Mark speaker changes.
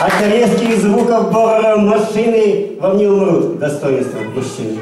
Speaker 1: А От резких звуков бора машины вам не умрут достоинства мужчины.